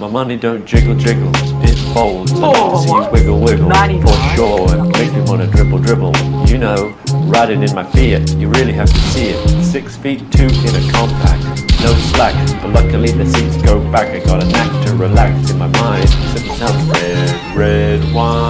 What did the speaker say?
My money don't jiggle jiggle, it folds. Oh, see you wiggle wiggle 90. for sure. Make me wanna dribble dribble. You know, riding in my Fiat, you really have to see it. Six feet two in a compact, no slack. But luckily the seats go back. I got a knack to relax in my mind. Sipping some red, red wine.